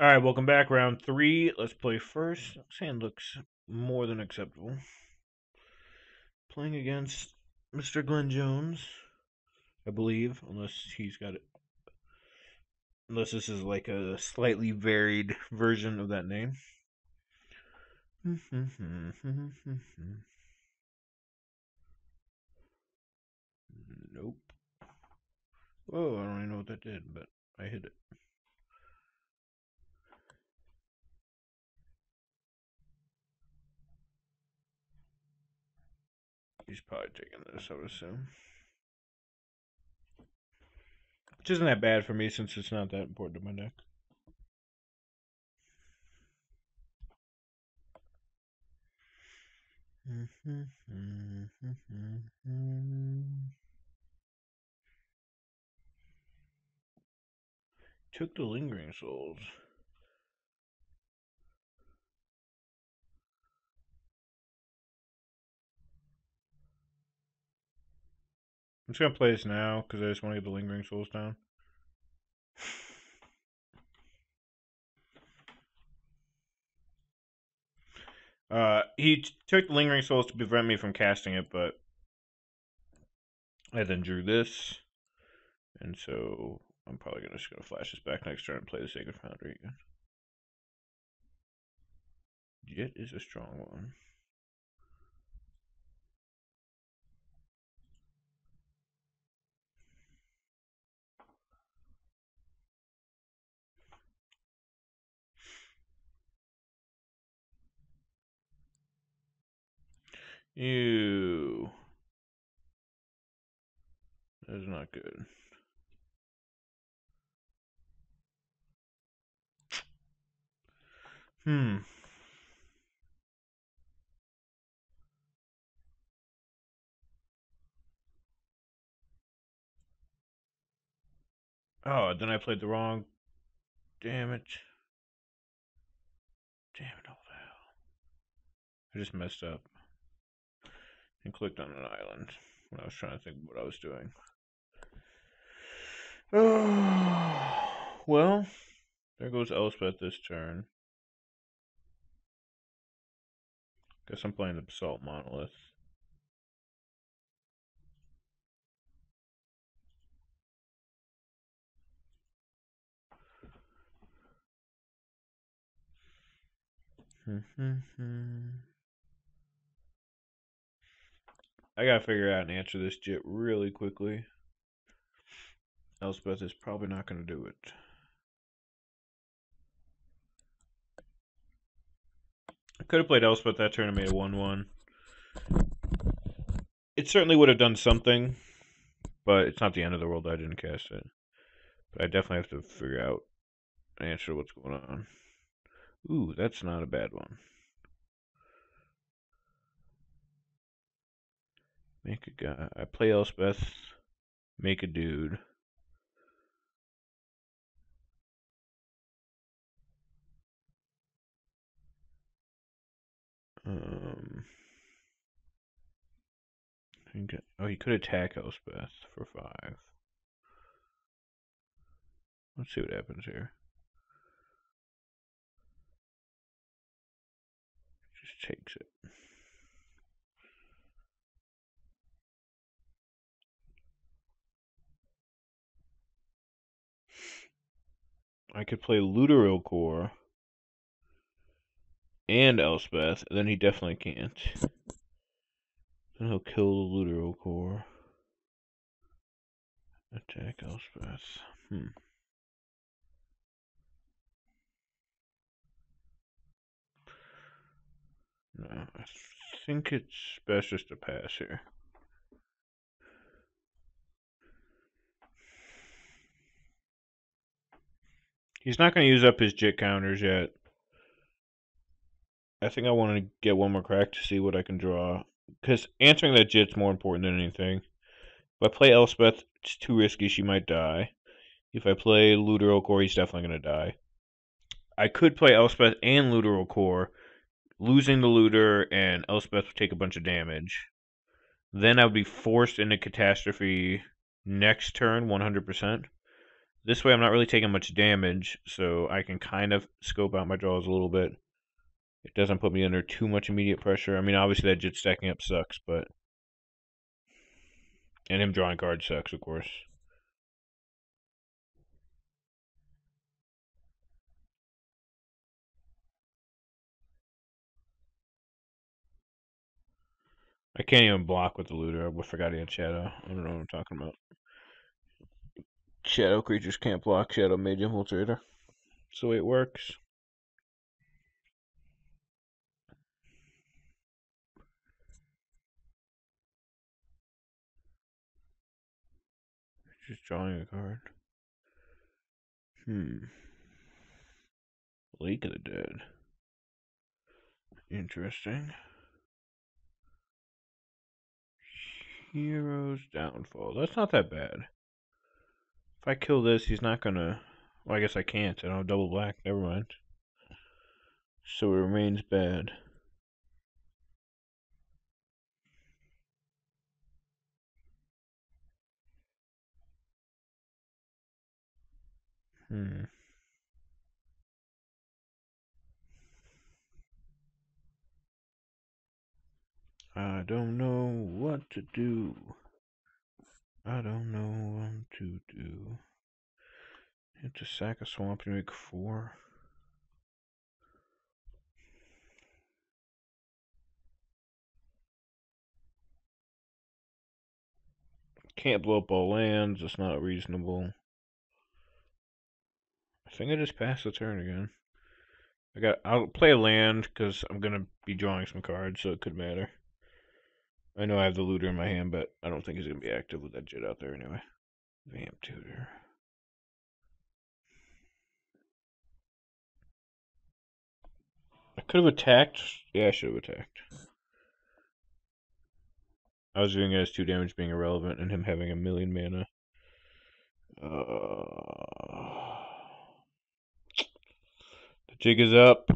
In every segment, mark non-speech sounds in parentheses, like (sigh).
All right, welcome back. Round three. Let's play first. Sand looks more than acceptable. Playing against Mr. Glenn Jones, I believe, unless he's got it. Unless this is like a slightly varied version of that name. (laughs) nope. Oh, I don't even know what that did, but I hit it. He's probably taking this, I would assume. Which isn't that bad for me since it's not that important to my deck. Took the lingering souls. I'm just gonna play this now because I just want to get the lingering souls down. Uh, he took the lingering souls to prevent me from casting it, but I then drew this, and so I'm probably gonna just gonna flash this back next turn and play the Sacred Foundry again. Jitte is a strong one. Ew. That is not good. Hmm. Oh, then I played the wrong. Damn it. Damn it all the hell. I just messed up and clicked on an island when I was trying to think what I was doing. Oh, (sighs) well, there goes Elspeth this turn. Guess I'm playing the Basalt Monolith. Hmm, hmm, hmm. I gotta figure out and answer this jit really quickly. Elspeth is probably not gonna do it. I could have played Elspeth that turn and made a 1 1. It certainly would have done something, but it's not the end of the world I didn't cast it. But I definitely have to figure out an answer what's going on. Ooh, that's not a bad one. Make a guy. I play Elspeth. Make a dude. Um. Oh, he could attack Elspeth for five. Let's see what happens here. Just takes it. I could play Looter il-Kor and Elspeth, then he definitely can't. Then he'll kill Kor. Attack Elspeth. Hmm. No, I think it's best just to pass here. He's not going to use up his jit counters yet. I think I want to get one more crack to see what I can draw. Because answering that jit's more important than anything. If I play Elspeth, it's too risky. She might die. If I play Looter il-Kor, he's definitely going to die. I could play Elspeth and Looter il-Kor, losing the Looter, and Elspeth would take a bunch of damage. Then I would be forced into Catastrophe next turn, 100%. This way I'm not really taking much damage, so I can kind of scope out my draws a little bit. It doesn't put me under too much immediate pressure. I mean, obviously that Jit stacking up sucks, but... And him drawing cards sucks, of course. I can't even block with the looter. I forgot he had shadow. I don't know what I'm talking about. Shadow creatures can't block Shadow Mage Infiltrator. That's the way it works. Just drawing a card. Hmm. Lake of the Dead. Interesting. Hero's Downfall. That's not that bad. I kill this, he's not gonna... Well, I guess I can't. I don't have double black. Never mind. So it remains bad. Hmm. I don't know what to do. I don't know what to do. Hit to sack a swamp to make four. Can't blow up all lands. It's not reasonable. I think I just passed the turn again. I got. I'll play land because I'm gonna be drawing some cards, so it could matter. I know I have the looter in my hand, but I don't think he's going to be active with that Jit out there anyway. Vamp tutor. I could have attacked. Yeah, I should have attacked. I was it as two damage being irrelevant and him having a million mana. Uh, the jig is up.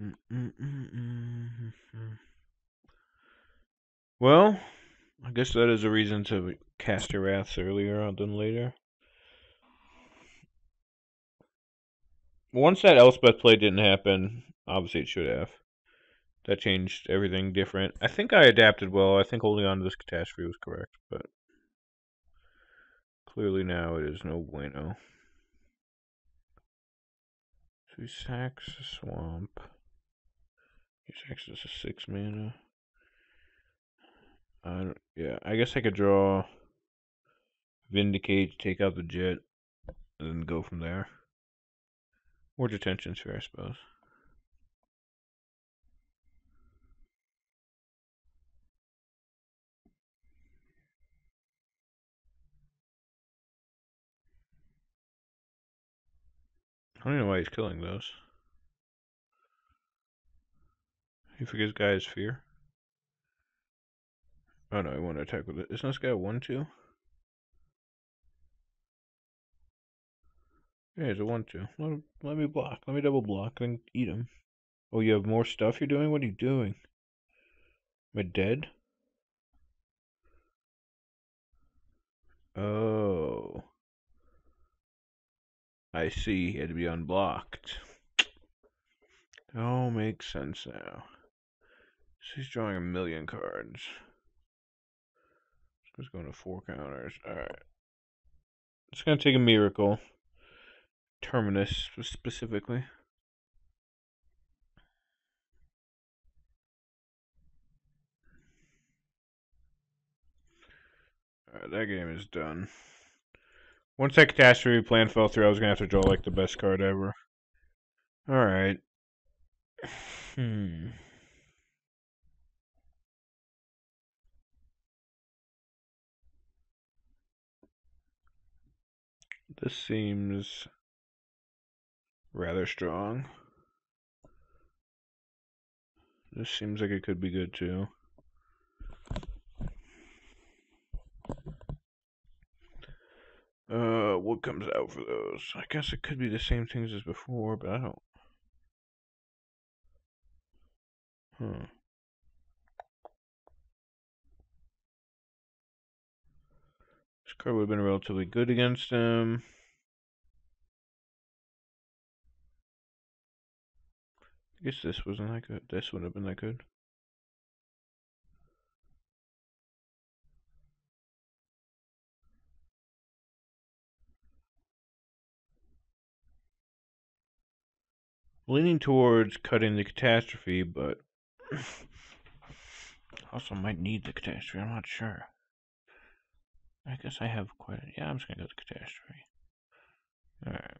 Mm, mm, mm, well, I guess that is a reason to cast your wraths earlier than later. Once that Elspeth play didn't happen, obviously it should have. That changed everything different. I think I adapted well. I think holding on to this catastrophe was correct, but clearly now it is no bueno. Two sacks, swamp. His is a six mana. I don't, yeah, I guess I could draw Vindicate, take out the jet, and then go from there. Or Detention Sphere, I suppose. I don't know why he's killing those. You forget guy's fear? Oh no, I want to attack with it. Isn't this guy 1 2? Yeah, he's a 1 2. Let, let me block. Let me double block, and eat him. Oh, you have more stuff you're doing? What are you doing? Am I dead? Oh. I see. He had to be unblocked. Oh, makes sense now. She's drawing a million cards. Going to four counters. Alright. It's going to take a miracle. Terminus, specifically. Alright, that game is done. Once that catastrophe plan fell through, I was going to have to draw like the best card ever. Alright. Hmm. This seems rather strong. This seems like it could be good too. Uh, what comes out for those? I guess it could be the same things as before, but I don't. Hmm. This card would have been relatively good against him. I guess this wasn't that good. This would have been that good. Leaning towards cutting the catastrophe, but (sniffs) also might need the catastrophe. I'm not sure. I guess I have quite a. Yeah, I'm just gonna go to catastrophe. Alright.